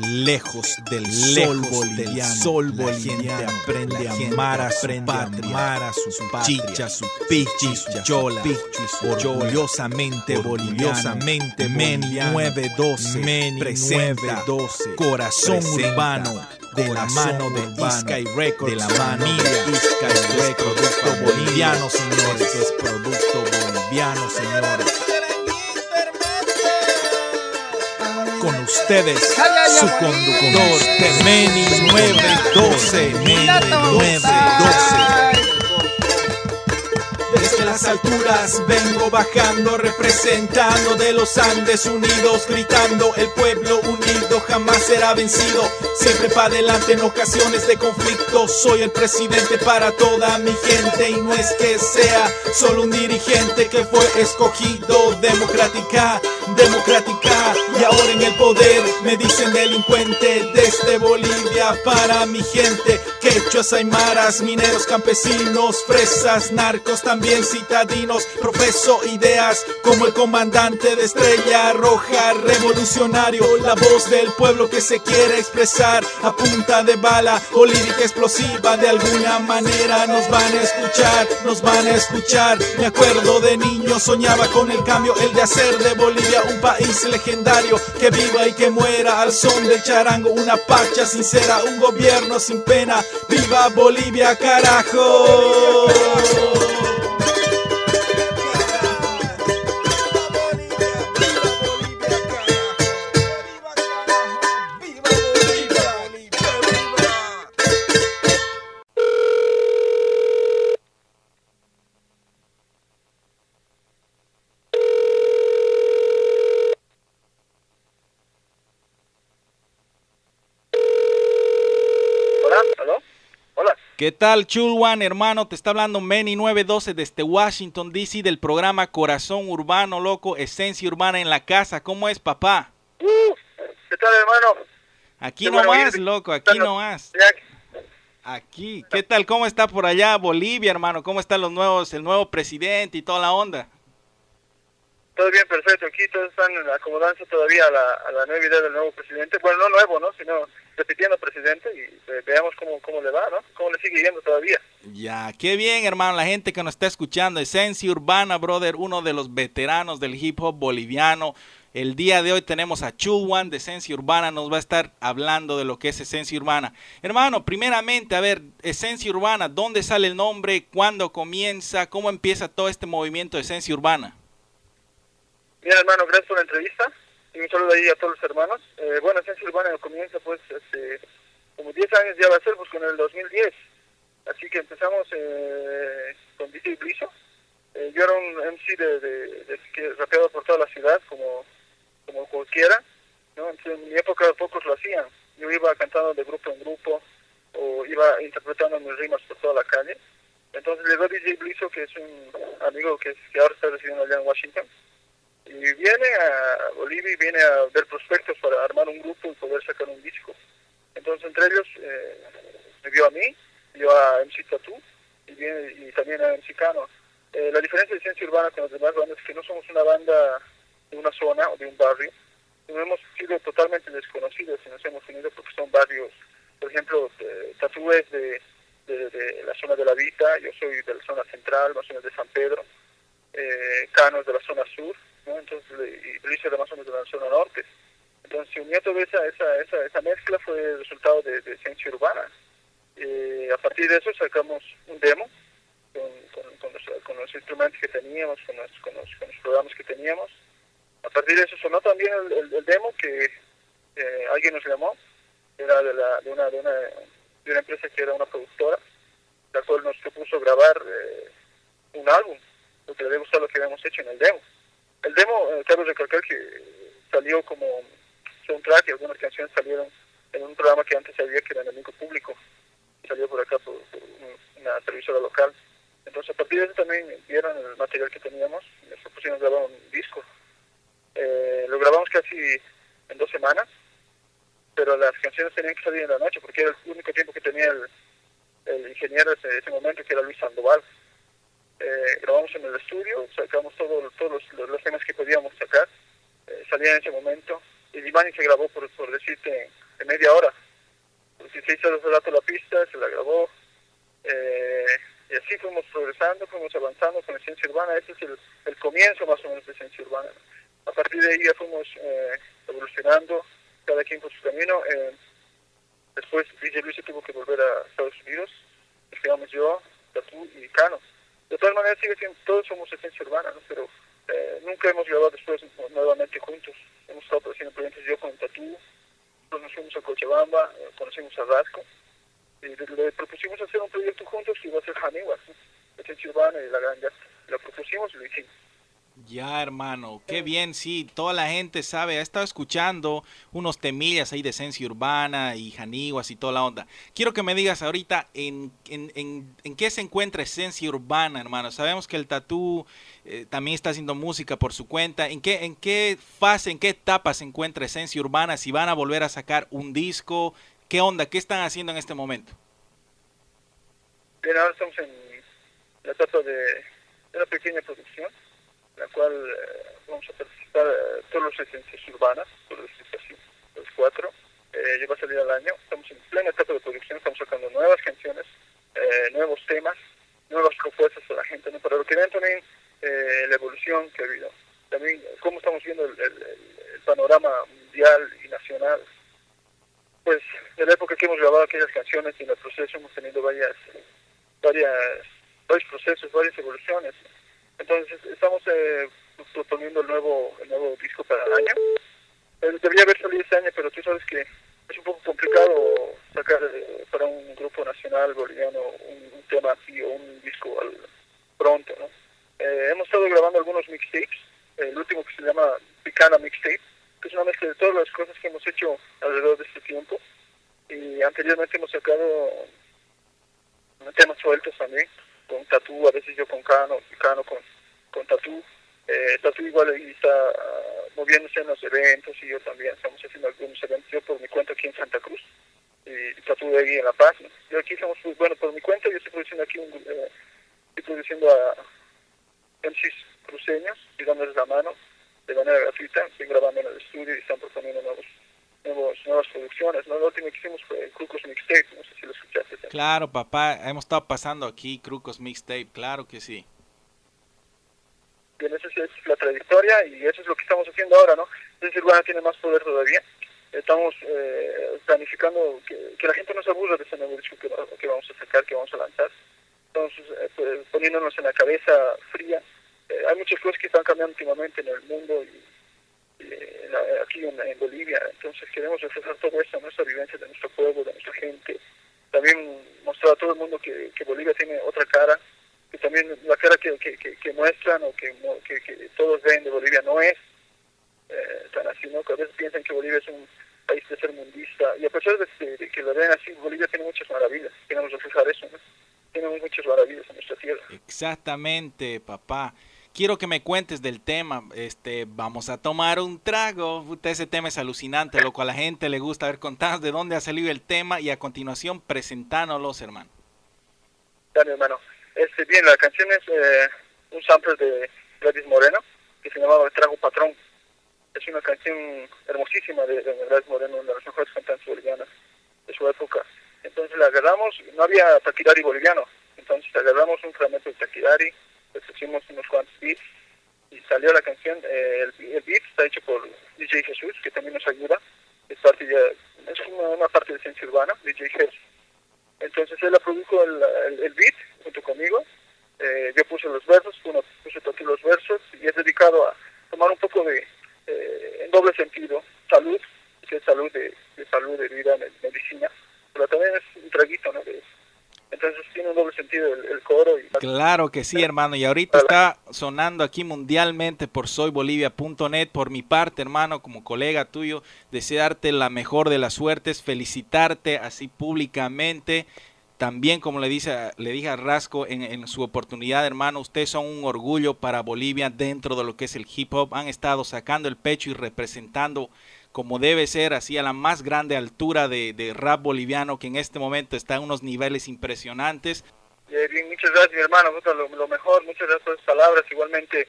lejos del sol boliviano, sol boliviano, aprende a amar a su patria, a su chicha, su pichi, su chola, orgullosamente, orgullosamente, Meni 912, Meni 912, corazón urbano, de la mano de Sky Records, de la familia Records, producto boliviano, señores, es producto boliviano, señores. Ustedes, su conductor, Meni 912, Meni 912. Desde las alturas vengo bajando, representando de los Andes unidos, gritando el pueblo unido jamás será vencido. Siempre para adelante en ocasiones de conflicto. Soy el presidente para toda mi gente y no es que sea solo un dirigente que fue escogido democrática, democrática. Y ahora en el poder me dicen delincuente desde Bolivia para mi gente. Quechuas, aymaras, mineros, campesinos, fresas, narcos, también citadinos. Profeso ideas como el comandante de Estrella Roja, revolucionario, la voz del pueblo que se quiere expresar a punta de bala o explosiva. De alguna manera nos van a escuchar, nos van a escuchar. Me acuerdo de niño, soñaba con el cambio, el de hacer de Bolivia un país legendario. Que viva y que muera al son del charango, una pacha sincera, un gobierno sin pena. ¡Viva Bolivia, carajo! ¿Qué tal, Chulwan, hermano? Te está hablando Meni 912 desde Washington, D.C. del programa Corazón Urbano, loco, Esencia Urbana en la casa. ¿Cómo es, papá? Uh, ¿Qué tal, hermano? Aquí nomás, loco, aquí nomás. Aquí. ¿Qué tal? ¿Cómo está por allá Bolivia, hermano? ¿Cómo están los nuevos, el nuevo presidente y toda la onda? Todo bien, perfecto. Aquí todos están acomodándose todavía a la, nueva idea del nuevo presidente. Bueno, no nuevo, ¿no? Sino repitiendo presidente y veamos cómo, cómo le va, ¿no? Cómo le sigue yendo todavía. Ya, qué bien, hermano, la gente que nos está escuchando. Esencia Urbana, brother, uno de los veteranos del hip hop boliviano. El día de hoy tenemos a Chuwan de Esencia Urbana, nos va a estar hablando de lo que es Esencia Urbana. Hermano, primeramente, a ver, Esencia Urbana, ¿dónde sale el nombre? ¿Cuándo comienza? ¿Cómo empieza todo este movimiento de Esencia Urbana? Bien, hermano, gracias por la entrevista. Y un saludo ahí a todos los hermanos. Eh, bueno, Esencia Urbana comienza, pues, este, como 10 años ya va a ser, pues, con el 2010. Así que empezamos eh, con DJ Blizo. Eh, yo era un MC de, de, que rapeaba por toda la ciudad, como, como cualquiera. ¿no? En mi época pocos lo hacían. Yo iba cantando de grupo en grupo o iba interpretando mis rimas por toda la calle. Entonces llegó DJ Blizo, que es un amigo que, que ahora está residiendo allá en Washington y viene a Bolivia y viene a ver prospectos para armar un grupo y poder sacar un disco. Entonces, entre ellos, eh, me vio a mí, vio a MC Tattoo y, viene, y también a MC Cano. Eh, la diferencia de Ciencia Urbana con las demás bandas es que no somos una banda de una zona o de un barrio, no hemos sido totalmente desconocidos y nos hemos unido porque son barrios, por ejemplo, Tattoo es de, de, de la zona de la Vita, yo soy de la zona central, más o menos de San Pedro, eh, Cano es de la zona sur, ¿no? entonces le- y Blizzard más de la zona norte. Entonces se unió toda esa, esa, esa, esa mezcla, fue el resultado de, de Ciencia Urbana. Eh, a partir de eso sacamos un demo con, los, con los instrumentos que teníamos, con los, con, los, con los programas que teníamos. A partir de eso sonó también el, el- demo que eh, alguien nos llamó, era de, la, de, una, de, una, de una empresa que era una productora, la cual nos propuso grabar eh, un álbum, porque le había lo que habíamos hecho en el demo. El demo, eh, cabe recalcar que salió como soundtrack y algunas canciones salieron en un programa que antes había que era enemigo público, salió por acá por, por un- una televisora local. Entonces a partir de eso también vieron el material que teníamos nos propusieron grabar un disco. Eh, lo grabamos casi en dos semanas, pero las canciones tenían que salir en la noche porque era el único tiempo que tenía el, el ingeniero de ese momento, que era Luis Sandoval. Eh, grabamos en el estudio, sacamos todo, todos los, los, temas que podíamos sacar, eh, salían en ese momento. Y Divani se grabó, por, por decirte, media hora. Entonces se hizo el rato la pista, se la grabó, eh, y así fuimos progresando, fuimos avanzando con la ciencia urbana. Ese es el, el comienzo más o menos de ciencia urbana. A partir de ahí ya fuimos eh, evolucionando, cada quien por su camino. Eh, después DJ Luis se tuvo que volver a Estados Unidos, nos quedamos yo, Tatu y Cano. De todas maneras sigue siendo, todos somos esencia urbana, ¿no? pero eh, nunca hemos grabado después nuevamente juntos. Hemos estado produciendo proyectos yo con Tatu, nos fuimos a Cochabamba, eh, conocimos a Rasco y le, propusimos hacer un proyecto juntos que iba a ser Haniwa, esencia urbana y la gran ya. Lo propusimos y lo hicimos. Ya, hermano, qué bien, sí, toda la gente sabe, ha estado escuchando unos temillas ahí de Esencia Urbana y Janiguas y toda la onda. Quiero que me digas ahorita en, en, en, qué se encuentra Esencia Urbana, hermano. Sabemos que el Tatú eh, también está haciendo música por su cuenta. ¿En qué, ¿En qué fase, en qué etapa se encuentra Esencia Urbana? Si van a volver a sacar un disco, ¿qué onda? ¿Qué están haciendo en este momento? Ahora estamos en la etapa de una pequeña producción la cual eh, vamos a participar eh, todos los esencias urbanas, todos los, los cuatro. Eh, ya va a salir al año. Estamos en plena etapa de producción, estamos sacando nuevas canciones, eh, nuevos temas, nuevas propuestas a la gente, ¿no? para que vean también eh, la evolución que ha habido. También cómo estamos viendo el, panorama mundial y nacional. Pues de la época que hemos grabado aquellas canciones y en el proceso hemos tenido varias, varias, varios procesos, varias evoluciones. Entonces estamos eh, proponiendo el nuevo el nuevo disco para el año. Eh, debería haber salido este año, pero tú sabes que es un poco complicado sacar eh, para un grupo nacional boliviano un, tema así o un disco al pronto. ¿no? Eh, hemos estado grabando algunos mixtapes, el último que se llama Picana Mixtape, que es una mezcla de todas las cosas que hemos hecho alrededor de este tiempo. Y anteriormente hemos sacado temas sueltos también con Tatú, a veces yo con Cano, Cano con, Tatú. Eh, Tatú igual ahí está uh, moviéndose en los eventos y yo también estamos haciendo algunos eventos, yo por mi cuenta aquí en Santa Cruz y Tatú de ahí en La Paz. ¿no? Yo aquí estamos, bueno, por mi cuenta yo estoy produciendo aquí, un, eh, estoy produciendo a MCs cruceños y dándoles la mano de manera gratuita, estoy grabando en el estudio y están proponiendo nuevos Nuevos, nuevas producciones, ¿no? Lo último que hicimos fue Crucos Mixtape, no sé si lo escuchaste. Claro, papá, hemos estado pasando aquí Crucos Mixtape, claro que sí. Bien, esa es, es, la trayectoria y eso es lo que estamos haciendo ahora, ¿no? Entonces Urbana tiene más poder todavía. Estamos eh, planificando que, la gente no se aburra de ese nuevo disco que, que, vamos a sacar, que vamos a lanzar. Entonces, eh, pues, poniéndonos en la cabeza fría. Eh, hay muchas cosas que están cambiando últimamente en el mundo y aquí en, Bolivia. Entonces queremos reflejar todo esto, nuestra vivencia de nuestro pueblo, de nuestra gente. También mostrar a todo el mundo que Bolivia tiene otra cara, que también la cara que, que, que muestran o que, que, todos ven de Bolivia no es eh, tan así, ¿no? Que a veces piensan que Bolivia es un país tercermundista y a pesar de, de que lo ven así, Bolivia tiene muchas maravillas. Queremos reflejar eso, ¿no? Tenemos muchas maravillas en nuestra tierra. Exactamente, papá quiero que me cuentes del tema. Este, vamos a tomar un trago. Ese tema es alucinante, loco. A la gente le gusta ver contanos de dónde ha salido el tema y a continuación presentándolos, hermano. Dale, hermano. Este, bien, la canción es eh, un sample de Gladys Moreno que se llamaba Trago Patrón. Es una canción hermosísima de, de Gladys Moreno, una de las mejores cantantes bolivianas de su época. Entonces la agarramos, no había taquidari boliviano, entonces agarramos un fragmento de taquidari, le pusimos unos cuantos beats y salió la canción. Eh, el, beat está hecho por DJ Jesús, que también nos ayuda. Es parte ya, es una, parte de ciencia urbana, DJ Jesús. Entonces él produjo el, beat conmigo. Eh, yo puse los versos, uno puse toqué los versos y es dedicado a tomar un poco de, eh, en doble sentido, salud, que es salud de, de salud, de vida, medicina, pero también es un traguito, ¿no? De, entonces tiene un doble sentido el, el coro. Y... Claro que sí, hermano. Y ahorita está sonando aquí mundialmente por soybolivia.net. Por mi parte, hermano, como colega tuyo, desearte la mejor de las suertes, felicitarte así públicamente. También, como le, dice, le dije a Rasco en, en, su oportunidad, hermano, ustedes son un orgullo para Bolivia dentro de lo que es el hip hop. Han estado sacando el pecho y representando como debe ser, así a la más grande altura de, de rap boliviano, que en este momento está en unos niveles impresionantes. Eh, muchas gracias, mi hermano, lo, lo, mejor, muchas gracias por esas palabras. Igualmente,